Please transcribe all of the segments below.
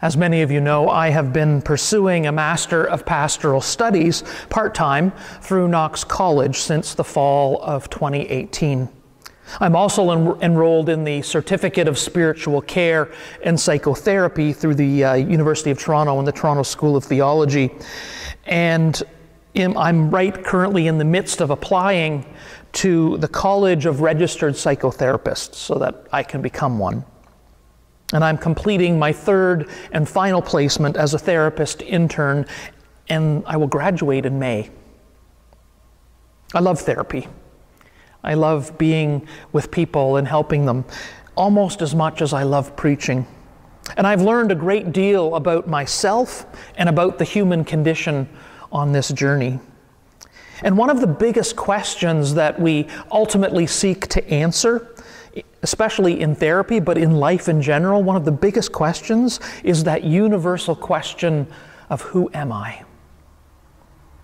As many of you know, I have been pursuing a Master of Pastoral Studies part time through Knox College since the fall of 2018. I'm also en- enrolled in the Certificate of Spiritual Care and Psychotherapy through the uh, University of Toronto and the Toronto School of Theology. And I'm right currently in the midst of applying to the College of Registered Psychotherapists so that I can become one and I'm completing my third and final placement as a therapist intern, and I will graduate in May. I love therapy. I love being with people and helping them almost as much as I love preaching. And I've learned a great deal about myself and about the human condition on this journey. And one of the biggest questions that we ultimately seek to answer especially in therapy, but in life in general, one of the biggest questions is that universal question of who am I?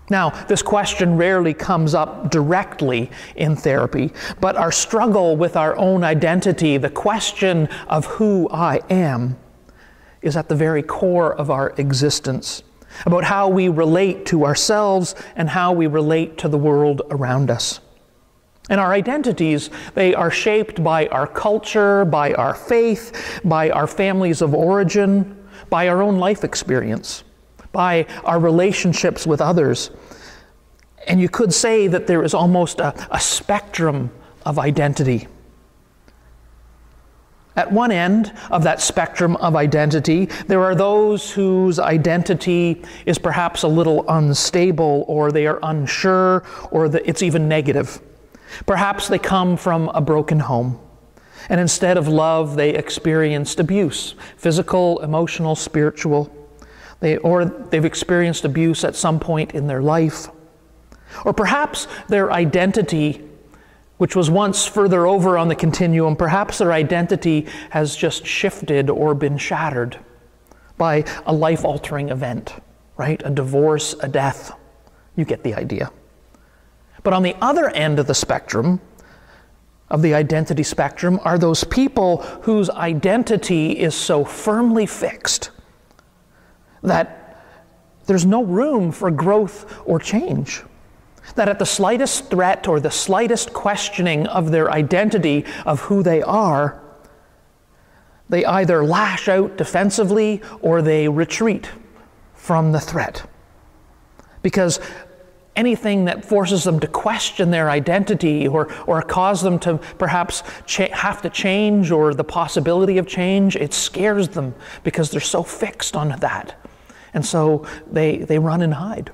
Now, this question rarely comes up directly in therapy, but our struggle with our own identity, the question of who I am, is at the very core of our existence, about how we relate to ourselves and how we relate to the world around us. And our identities, they are shaped by our culture, by our faith, by our families of origin, by our own life experience, by our relationships with others. And you could say that there is almost a, a spectrum of identity. At one end of that spectrum of identity, there are those whose identity is perhaps a little unstable, or they are unsure, or that it's even negative. Perhaps they come from a broken home, and instead of love, they experienced abuse physical, emotional, spiritual. They, or they've experienced abuse at some point in their life. Or perhaps their identity, which was once further over on the continuum, perhaps their identity has just shifted or been shattered by a life altering event, right? A divorce, a death. You get the idea. But on the other end of the spectrum, of the identity spectrum, are those people whose identity is so firmly fixed that there's no room for growth or change. That at the slightest threat or the slightest questioning of their identity, of who they are, they either lash out defensively or they retreat from the threat. Because anything that forces them to question their identity or, or cause them to perhaps have to change or the possibility of change, it scares them because they're so fixed on that. And so they, they run and hide.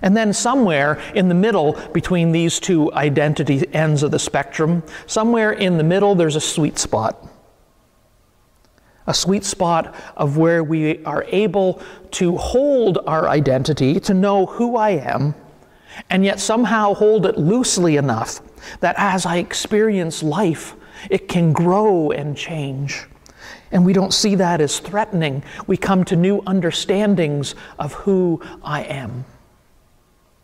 And then, somewhere in the middle between these two identity ends of the spectrum, somewhere in the middle, there's a sweet spot a sweet spot of where we are able to hold our identity, to know who I am, and yet somehow hold it loosely enough that as I experience life, it can grow and change. And we don't see that as threatening. We come to new understandings of who I am.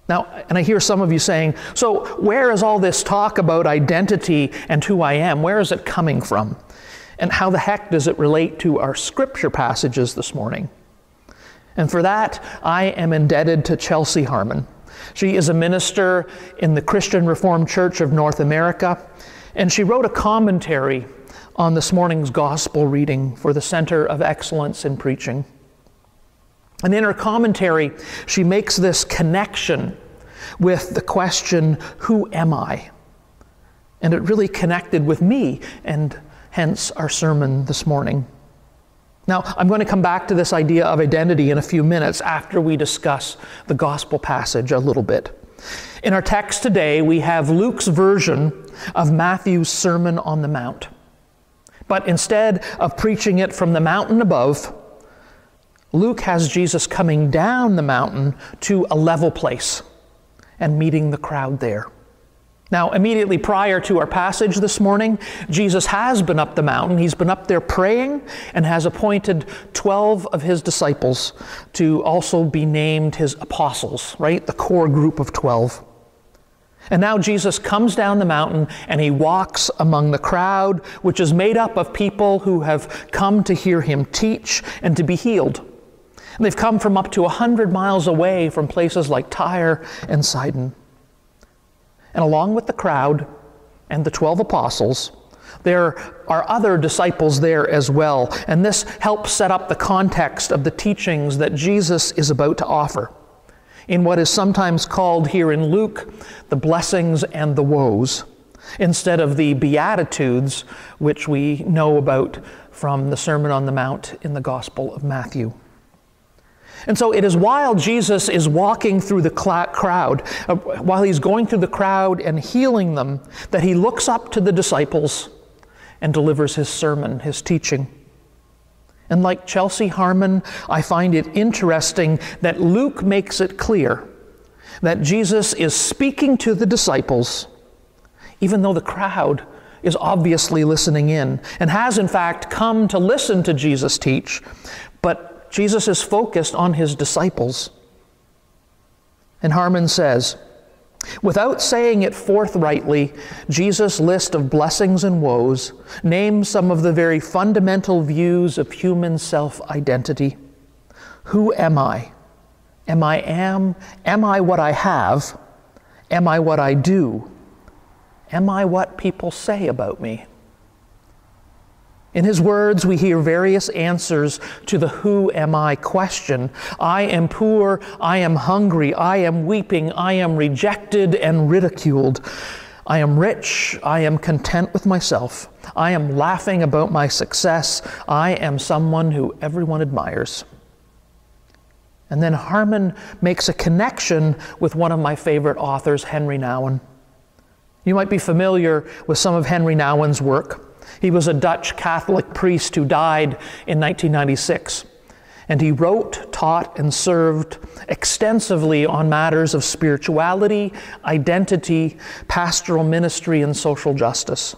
Now, and I hear some of you saying, so where is all this talk about identity and who I am? Where is it coming from? And how the heck does it relate to our scripture passages this morning? And for that, I am indebted to Chelsea Harmon. She is a minister in the Christian Reformed Church of North America, and she wrote a commentary on this morning's gospel reading for the Center of Excellence in Preaching. And in her commentary, she makes this connection with the question, Who am I? And it really connected with me and hence our sermon this morning. Now, I'm going to come back to this idea of identity in a few minutes after we discuss the gospel passage a little bit. In our text today, we have Luke's version of Matthew's Sermon on the Mount. But instead of preaching it from the mountain above, Luke has Jesus coming down the mountain to a level place and meeting the crowd there. Now, immediately prior to our passage this morning, Jesus has been up the mountain. He's been up there praying and has appointed 12 of his disciples to also be named his apostles, right? The core group of 12. And now Jesus comes down the mountain and he walks among the crowd, which is made up of people who have come to hear him teach and to be healed. And they've come from up to a 100 miles away from places like Tyre and Sidon. And along with the crowd and the 12 apostles, there are other disciples there as well. And this helps set up the context of the teachings that Jesus is about to offer in what is sometimes called here in Luke the blessings and the woes, instead of the Beatitudes, which we know about from the Sermon on the Mount in the Gospel of Matthew. And so it is while Jesus is walking through the crowd, uh, while he's going through the crowd and healing them, that he looks up to the disciples and delivers his sermon, his teaching. And like Chelsea Harmon, I find it interesting that Luke makes it clear that Jesus is speaking to the disciples, even though the crowd is obviously listening in and has, in fact, come to listen to Jesus teach, but Jesus is focused on his disciples. And Harmon says, Without saying it forthrightly, Jesus' list of blessings and woes names some of the very fundamental views of human self identity. Who am I? Am I am? Am I what I have? Am I what I do? Am I what people say about me? In his words, we hear various answers to the who am I question. I am poor, I am hungry, I am weeping, I am rejected and ridiculed. I am rich, I am content with myself, I am laughing about my success, I am someone who everyone admires. And then Harmon makes a connection with one of my favorite authors, Henri Nouwen. You might be familiar with some of Henri Nouwen's work. He was a Dutch Catholic priest who died in 1996. And he wrote, taught, and served extensively on matters of spirituality, identity, pastoral ministry, and social justice.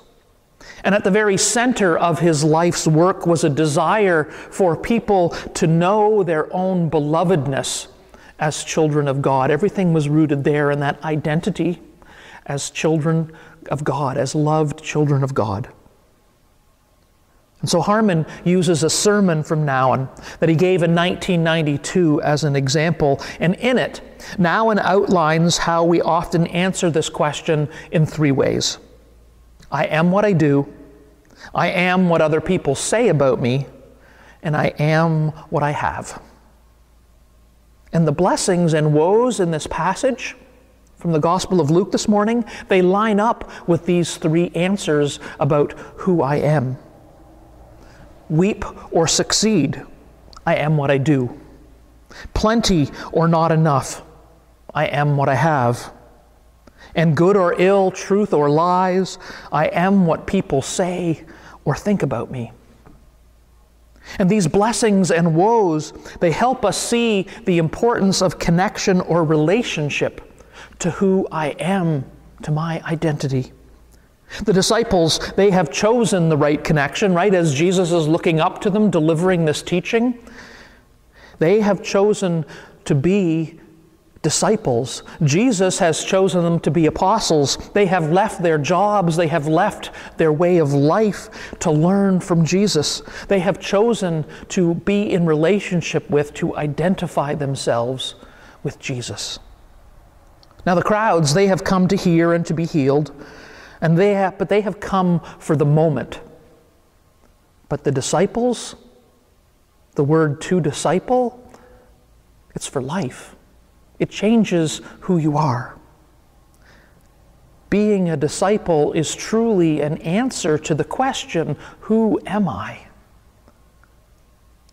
And at the very center of his life's work was a desire for people to know their own belovedness as children of God. Everything was rooted there in that identity as children of God, as loved children of God. And so Harmon uses a sermon from Nouwen that he gave in 1992 as an example. And in it, Nouwen outlines how we often answer this question in three ways I am what I do, I am what other people say about me, and I am what I have. And the blessings and woes in this passage from the Gospel of Luke this morning, they line up with these three answers about who I am weep or succeed, I am what I do. Plenty or not enough, I am what I have. And good or ill, truth or lies, I am what people say or think about me. And these blessings and woes, they help us see the importance of connection or relationship to who I am, to my identity. The disciples, they have chosen the right connection, right? As Jesus is looking up to them, delivering this teaching, they have chosen to be disciples. Jesus has chosen them to be apostles. They have left their jobs, they have left their way of life to learn from Jesus. They have chosen to be in relationship with, to identify themselves with Jesus. Now, the crowds, they have come to hear and to be healed. And they have, but they have come for the moment. But the disciples, the word to disciple, it's for life. It changes who you are. Being a disciple is truly an answer to the question, Who am I?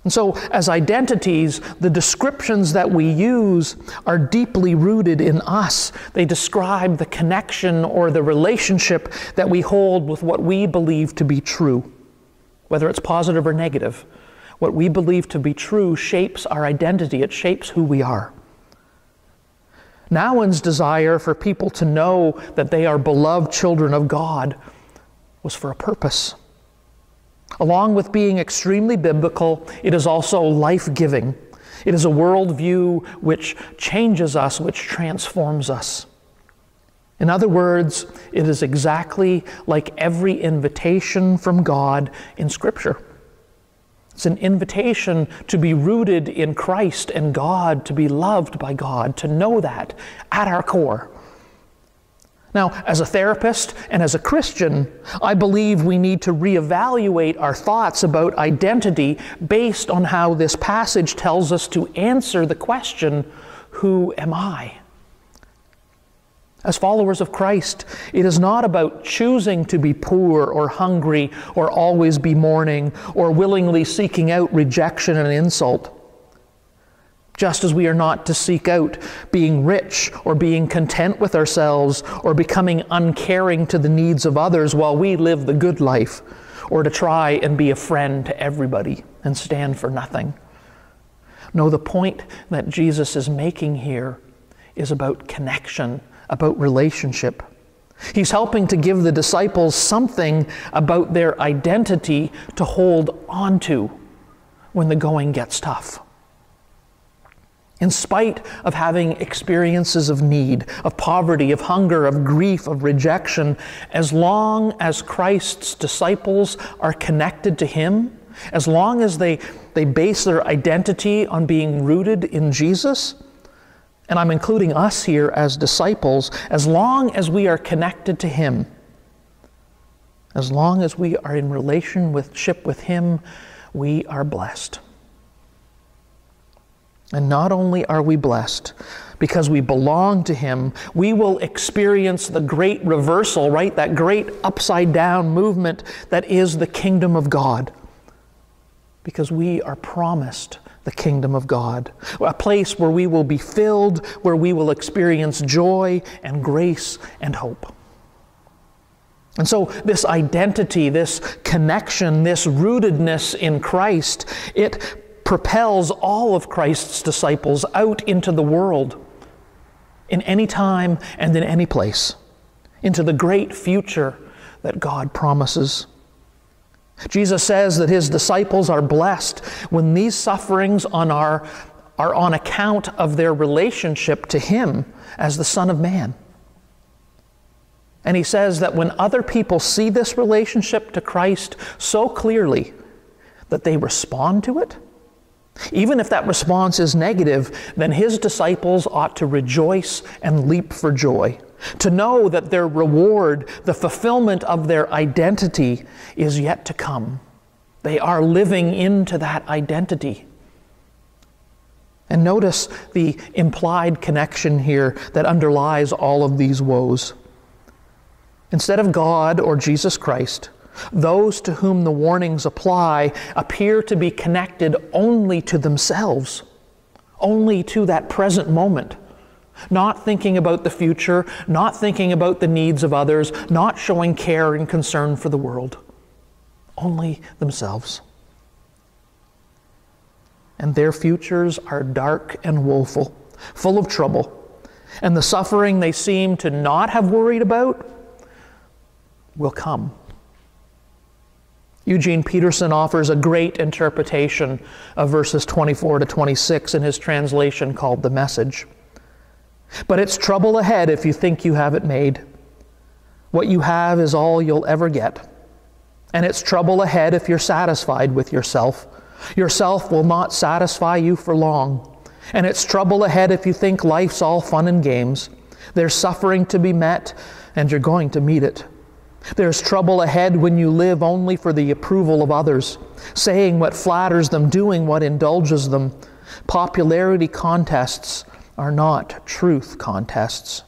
And so, as identities, the descriptions that we use are deeply rooted in us. They describe the connection or the relationship that we hold with what we believe to be true, whether it's positive or negative. What we believe to be true shapes our identity, it shapes who we are. Nouwen's desire for people to know that they are beloved children of God was for a purpose. Along with being extremely biblical, it is also life giving. It is a worldview which changes us, which transforms us. In other words, it is exactly like every invitation from God in Scripture. It's an invitation to be rooted in Christ and God, to be loved by God, to know that at our core. Now, as a therapist and as a Christian, I believe we need to reevaluate our thoughts about identity based on how this passage tells us to answer the question Who am I? As followers of Christ, it is not about choosing to be poor or hungry or always be mourning or willingly seeking out rejection and insult. Just as we are not to seek out being rich or being content with ourselves or becoming uncaring to the needs of others while we live the good life, or to try and be a friend to everybody and stand for nothing. No, the point that Jesus is making here is about connection about relationship. He's helping to give the disciples something about their identity to hold on to when the going gets tough. In spite of having experiences of need, of poverty, of hunger, of grief, of rejection, as long as Christ's disciples are connected to Him, as long as they, they base their identity on being rooted in Jesus, and I'm including us here as disciples, as long as we are connected to Him, as long as we are in relationship with Him, we are blessed. And not only are we blessed because we belong to Him, we will experience the great reversal, right? That great upside down movement that is the kingdom of God. Because we are promised the kingdom of God, a place where we will be filled, where we will experience joy and grace and hope. And so, this identity, this connection, this rootedness in Christ, it propels all of Christ's disciples out into the world in any time and in any place, into the great future that God promises. Jesus says that his disciples are blessed when these sufferings on our, are on account of their relationship to him as the Son of Man. And he says that when other people see this relationship to Christ so clearly that they respond to it, even if that response is negative, then his disciples ought to rejoice and leap for joy to know that their reward, the fulfillment of their identity, is yet to come. They are living into that identity. And notice the implied connection here that underlies all of these woes. Instead of God or Jesus Christ, those to whom the warnings apply appear to be connected only to themselves, only to that present moment not thinking about the future, not thinking about the needs of others, not showing care and concern for the world, only themselves. And their futures are dark and woeful, full of trouble, and the suffering they seem to not have worried about will come. Eugene Peterson offers a great interpretation of verses 24 to 26 in his translation called The Message. But it's trouble ahead if you think you have it made. What you have is all you'll ever get. And it's trouble ahead if you're satisfied with yourself. Yourself will not satisfy you for long. And it's trouble ahead if you think life's all fun and games. There's suffering to be met, and you're going to meet it. There's trouble ahead when you live only for the approval of others, saying what flatters them, doing what indulges them. Popularity contests are not truth contests.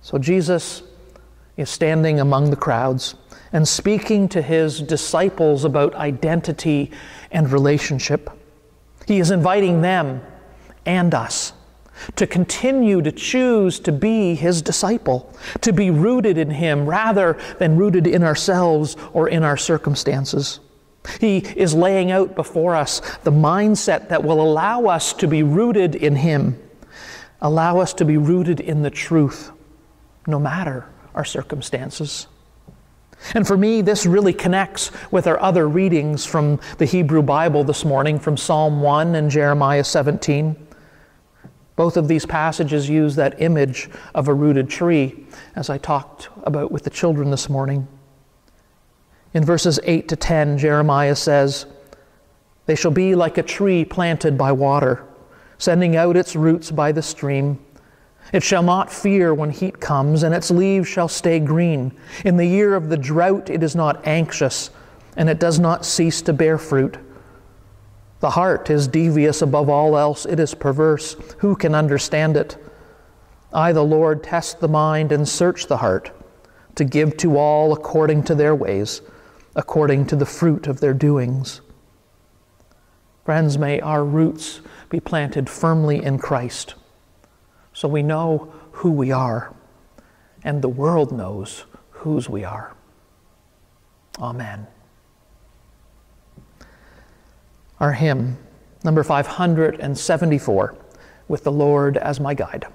So Jesus is standing among the crowds and speaking to his disciples about identity and relationship. He is inviting them and us to continue to choose to be his disciple, to be rooted in him rather than rooted in ourselves or in our circumstances. He is laying out before us the mindset that will allow us to be rooted in Him, allow us to be rooted in the truth, no matter our circumstances. And for me, this really connects with our other readings from the Hebrew Bible this morning, from Psalm 1 and Jeremiah 17. Both of these passages use that image of a rooted tree, as I talked about with the children this morning. In verses 8 to 10, Jeremiah says, They shall be like a tree planted by water, sending out its roots by the stream. It shall not fear when heat comes, and its leaves shall stay green. In the year of the drought, it is not anxious, and it does not cease to bear fruit. The heart is devious above all else, it is perverse. Who can understand it? I, the Lord, test the mind and search the heart, to give to all according to their ways according to the fruit of their doings. Friends, may our roots be planted firmly in Christ so we know who we are and the world knows whose we are. Amen. Our hymn, number 574, with the Lord as my guide.